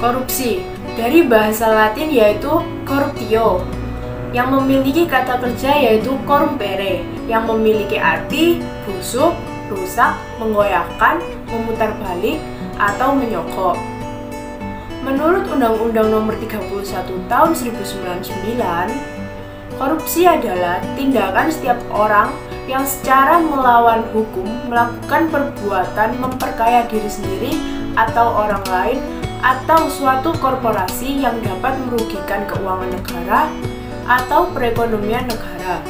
Korupsi dari bahasa Latin yaitu corruptio yang memiliki kata kerja yaitu corrumpere yang memiliki arti busuk, rusak, menggoyahkan, memutar balik, atau menyokok. Menurut Undang-Undang Nomor 31 Tahun 1999, korupsi adalah tindakan setiap orang yang secara melawan hukum melakukan perbuatan memperkaya diri sendiri atau orang lain atau suatu korporasi yang dapat merugikan keuangan negara atau perekonomian negara.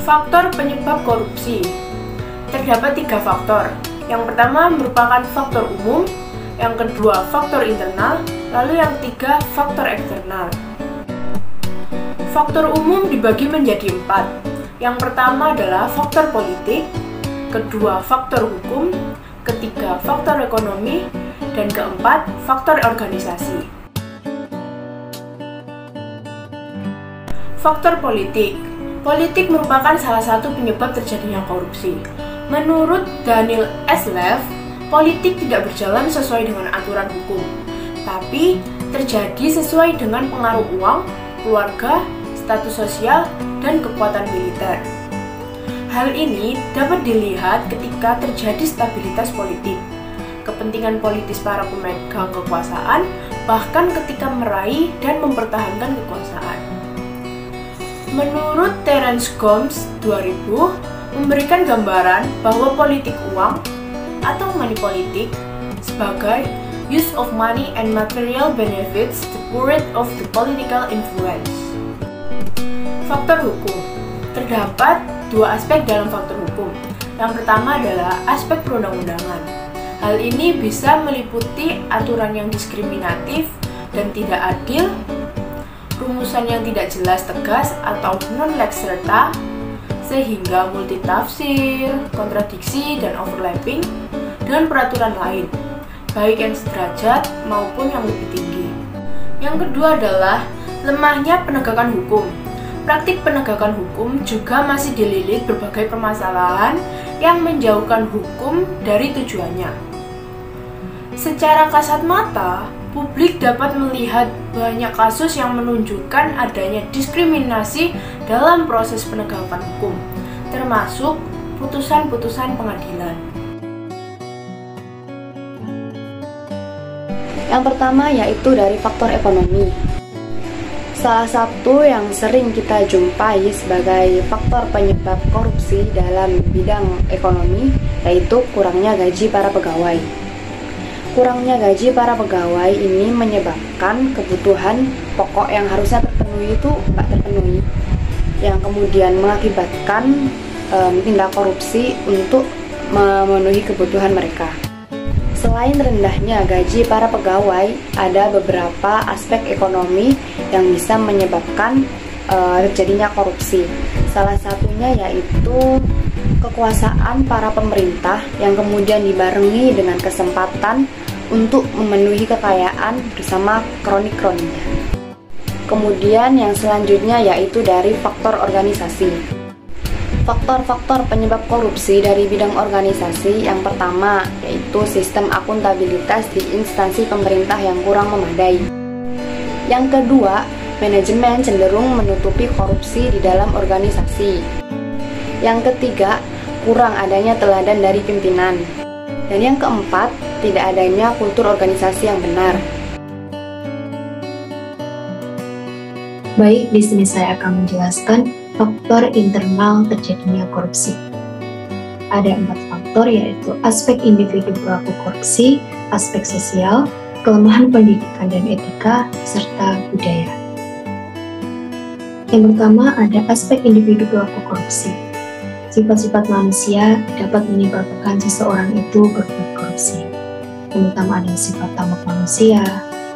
Faktor penyebab korupsi terdapat tiga faktor. Yang pertama merupakan faktor umum, yang kedua faktor internal, lalu yang ketiga faktor eksternal. Faktor umum dibagi menjadi empat. Yang pertama adalah faktor politik, kedua faktor hukum, ketiga faktor ekonomi, dan keempat, faktor organisasi. Faktor politik Politik merupakan salah satu penyebab terjadinya korupsi. Menurut Daniel Eslev, politik tidak berjalan sesuai dengan aturan hukum, tapi terjadi sesuai dengan pengaruh uang, keluarga, status sosial, dan kekuatan militer. Hal ini dapat dilihat ketika terjadi stabilitas politik kepentingan politis para pemegang kekuasaan, bahkan ketika meraih dan mempertahankan kekuasaan. Menurut Terence Gomes 2000, memberikan gambaran bahwa politik uang atau money politik sebagai use of money and material benefits the pursuit of the political influence. Faktor hukum Terdapat dua aspek dalam faktor hukum. Yang pertama adalah aspek perundang-undangan. Hal ini bisa meliputi aturan yang diskriminatif dan tidak adil, rumusan yang tidak jelas tegas atau non-lex serta, sehingga multitafsir, kontradiksi, dan overlapping dengan peraturan lain, baik yang sederajat maupun yang lebih tinggi. Yang kedua adalah lemahnya penegakan hukum. Praktik penegakan hukum juga masih dililit berbagai permasalahan yang menjauhkan hukum dari tujuannya. Secara kasat mata, publik dapat melihat banyak kasus yang menunjukkan adanya diskriminasi dalam proses penegakan hukum, termasuk putusan-putusan pengadilan. Yang pertama yaitu dari faktor ekonomi. Salah satu yang sering kita jumpai sebagai faktor penyebab korupsi dalam bidang ekonomi yaitu kurangnya gaji para pegawai. Kurangnya gaji para pegawai ini menyebabkan kebutuhan pokok yang harusnya terpenuhi itu nggak terpenuhi, yang kemudian mengakibatkan um, tindak korupsi untuk memenuhi kebutuhan mereka. Selain rendahnya gaji para pegawai, ada beberapa aspek ekonomi yang bisa menyebabkan uh, terjadinya korupsi. Salah satunya yaitu kekuasaan para pemerintah yang kemudian dibarengi dengan kesempatan untuk memenuhi kekayaan bersama kronik-kroniknya. Kemudian yang selanjutnya yaitu dari faktor organisasi. Faktor-faktor penyebab korupsi dari bidang organisasi yang pertama yaitu sistem akuntabilitas di instansi pemerintah yang kurang memadai. Yang kedua, manajemen cenderung menutupi korupsi di dalam organisasi. Yang ketiga, kurang adanya teladan dari pimpinan. Dan yang keempat, tidak adanya kultur organisasi yang benar. Baik, di sini saya akan menjelaskan faktor internal terjadinya korupsi. Ada empat faktor yaitu aspek individu pelaku korupsi, aspek sosial, kelemahan pendidikan dan etika, serta budaya. Yang pertama ada aspek individu pelaku korupsi. Sifat-sifat manusia dapat menyebabkan seseorang itu berbuat korupsi yang pertama ada sifat tamak manusia,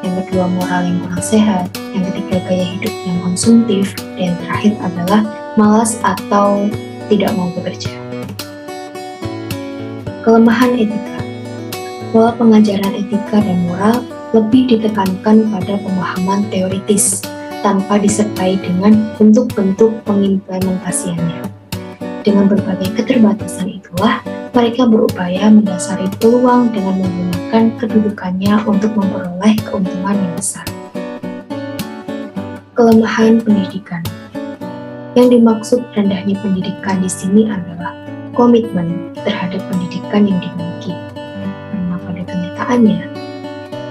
yang kedua moral yang kurang sehat, yang ketiga gaya hidup yang konsumtif, dan yang terakhir adalah malas atau tidak mau bekerja. Kelemahan etika Pola pengajaran etika dan moral lebih ditekankan pada pemahaman teoritis tanpa disertai dengan bentuk-bentuk pengimplementasiannya. Dengan berbagai keterbatasan itulah, mereka berupaya mendasari peluang dengan menggunakan kedudukannya untuk memperoleh keuntungan yang besar. Kelemahan pendidikan yang dimaksud rendahnya pendidikan di sini adalah komitmen terhadap pendidikan yang dimiliki. Karena pada kenyataannya,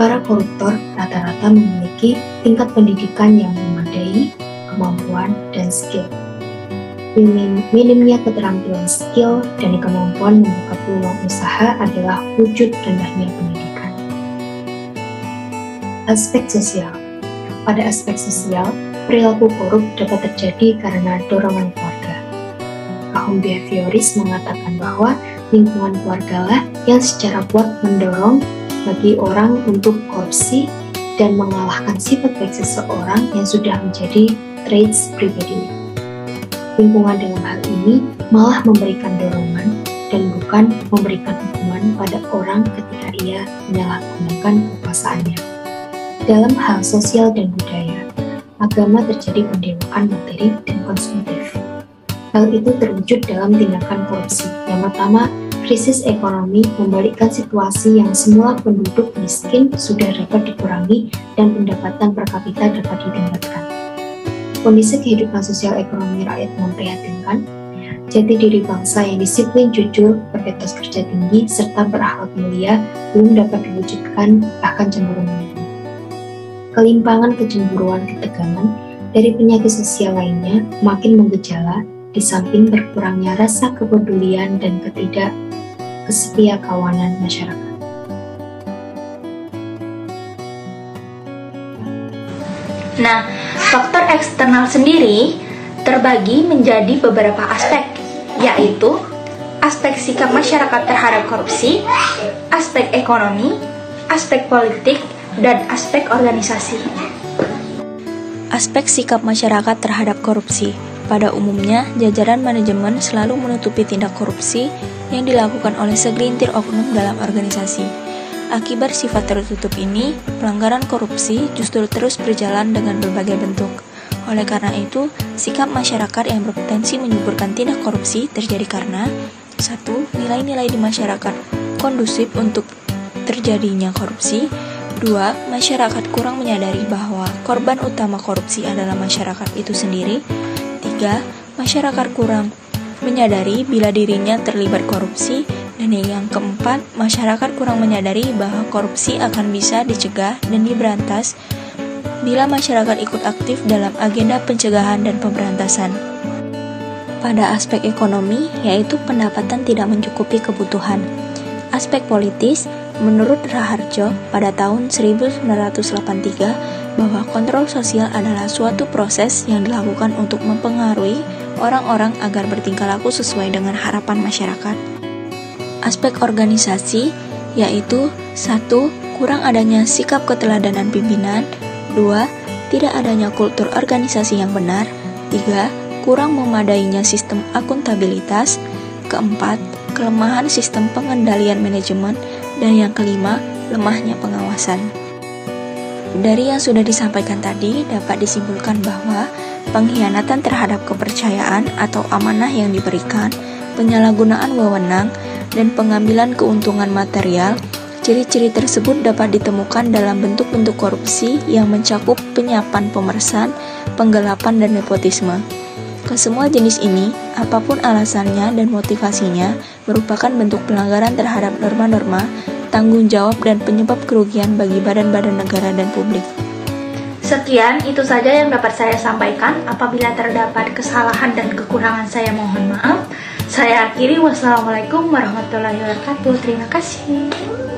para koruptor rata-rata memiliki tingkat pendidikan yang memadai, kemampuan, dan skill Minim, minimnya keterampilan skill dan kemampuan membuka peluang usaha adalah wujud rendahnya pendidikan. Aspek sosial Pada aspek sosial, perilaku korup dapat terjadi karena dorongan keluarga. Kaum behavioris mengatakan bahwa lingkungan keluarga lah yang secara kuat mendorong bagi orang untuk korupsi dan mengalahkan sifat baik seseorang yang sudah menjadi traits pribadinya lingkungan dalam hal ini malah memberikan dorongan dan bukan memberikan hukuman pada orang ketika ia menyalahgunakan kekuasaannya. Dalam hal sosial dan budaya, agama terjadi pendewaan materi dan konsumtif. Hal itu terwujud dalam tindakan korupsi. Yang pertama, krisis ekonomi membalikkan situasi yang semula penduduk miskin sudah dapat dikurangi dan pendapatan per kapita dapat ditingkatkan. Kondisi kehidupan sosial ekonomi rakyat memprihatinkan. Jati diri bangsa yang disiplin, jujur, beretos kerja tinggi, serta berakhlak mulia belum dapat diwujudkan, bahkan cenderung. Kelimpangan kecemburuan ketegangan dari penyakit sosial lainnya makin menggejala di samping berkurangnya rasa kepedulian dan ketidak kesetia kawanan masyarakat. Nah, faktor eksternal sendiri terbagi menjadi beberapa aspek, yaitu aspek sikap masyarakat terhadap korupsi, aspek ekonomi, aspek politik, dan aspek organisasi. Aspek sikap masyarakat terhadap korupsi pada umumnya, jajaran manajemen selalu menutupi tindak korupsi yang dilakukan oleh segelintir oknum dalam organisasi. Akibat sifat tertutup ini, pelanggaran korupsi justru terus berjalan dengan berbagai bentuk. Oleh karena itu, sikap masyarakat yang berpotensi menyuburkan tindak korupsi terjadi karena satu, Nilai-nilai di masyarakat kondusif untuk terjadinya korupsi Dua, masyarakat kurang menyadari bahwa korban utama korupsi adalah masyarakat itu sendiri Tiga, masyarakat kurang menyadari bila dirinya terlibat korupsi dan yang keempat, masyarakat kurang menyadari bahwa korupsi akan bisa dicegah dan diberantas bila masyarakat ikut aktif dalam agenda pencegahan dan pemberantasan. Pada aspek ekonomi, yaitu pendapatan tidak mencukupi kebutuhan. Aspek politis, menurut Raharjo pada tahun 1983 bahwa kontrol sosial adalah suatu proses yang dilakukan untuk mempengaruhi orang-orang agar bertingkah laku sesuai dengan harapan masyarakat aspek organisasi yaitu satu kurang adanya sikap keteladanan pimpinan, dua tidak adanya kultur organisasi yang benar, tiga kurang memadainya sistem akuntabilitas, keempat kelemahan sistem pengendalian manajemen, dan yang kelima lemahnya pengawasan. Dari yang sudah disampaikan tadi dapat disimpulkan bahwa pengkhianatan terhadap kepercayaan atau amanah yang diberikan, penyalahgunaan wewenang, dan pengambilan keuntungan material, ciri-ciri tersebut dapat ditemukan dalam bentuk-bentuk korupsi yang mencakup penyapan pemersaan, penggelapan, dan nepotisme. Kesemua jenis ini, apa pun alasannya dan motivasinya, merupakan bentuk pelanggaran terhadap norma-norma, tanggung jawab, dan penyebab kerugian bagi badan-badan negara dan publik. Sekian, itu saja yang dapat saya sampaikan. Apabila terdapat kesalahan dan kekurangan, saya mohon maaf. Saya akhiri wassalamualaikum warahmatullahi wabarakatuh. Terima kasih.